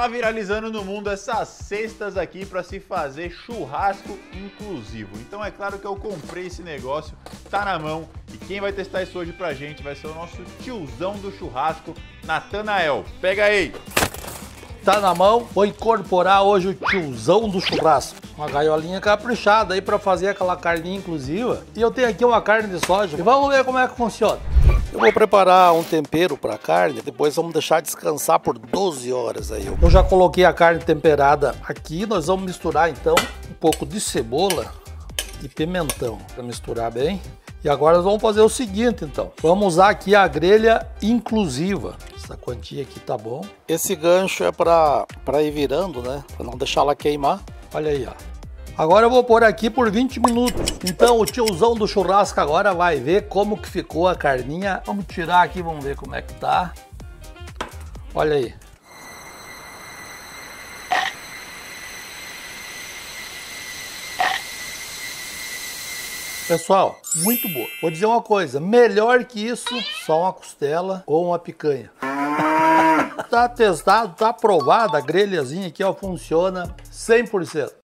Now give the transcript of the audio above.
tá viralizando no mundo essas cestas aqui para se fazer churrasco inclusivo. Então é claro que eu comprei esse negócio, tá na mão e quem vai testar isso hoje pra gente vai ser o nosso tiozão do churrasco, Natanael. Pega aí! Tá na mão, vou incorporar hoje o tiozão do churrasco. Uma gaiolinha caprichada aí para fazer aquela carninha inclusiva. E eu tenho aqui uma carne de soja e vamos ver como é que funciona. Eu vou preparar um tempero para a carne, depois vamos deixar descansar por 12 horas aí. Eu já coloquei a carne temperada aqui, nós vamos misturar então um pouco de cebola e pimentão para misturar bem. E agora nós vamos fazer o seguinte então, vamos usar aqui a grelha inclusiva. Essa quantia aqui tá bom. Esse gancho é para ir virando, né? Para não deixar ela queimar. Olha aí, ó. Agora eu vou pôr aqui por 20 minutos. Então o tiozão do churrasco agora vai ver como que ficou a carninha. Vamos tirar aqui, vamos ver como é que tá. Olha aí. Pessoal, muito boa. Vou dizer uma coisa, melhor que isso, só uma costela ou uma picanha. tá testado, tá aprovado, a grelhazinha aqui ó, funciona 100%.